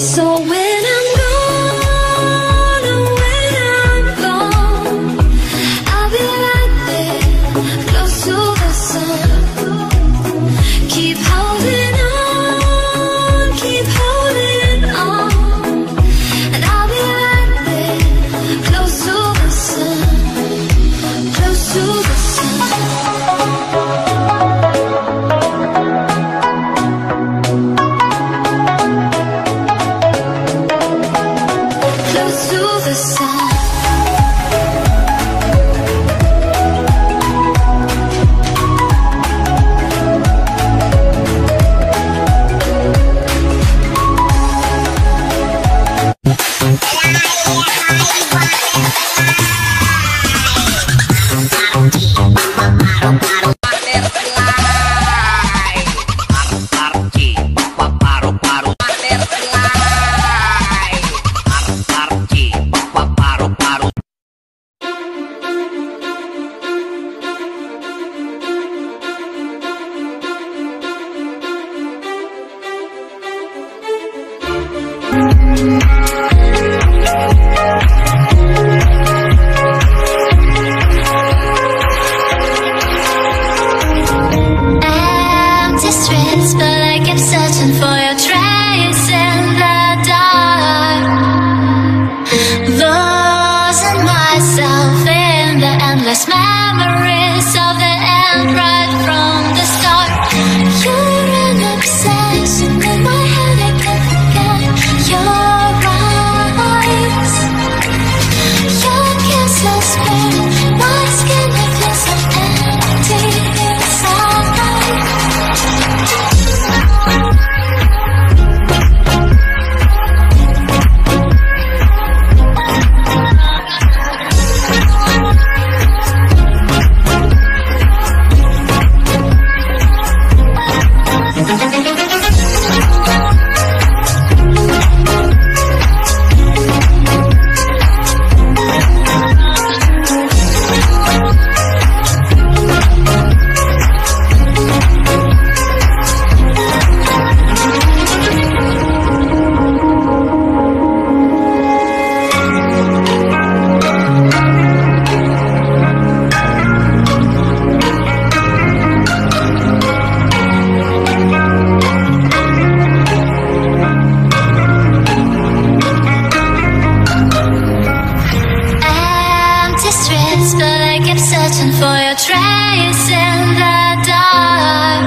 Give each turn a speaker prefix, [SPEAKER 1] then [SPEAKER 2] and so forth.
[SPEAKER 1] so weird. to the sun. for your trace in the dark.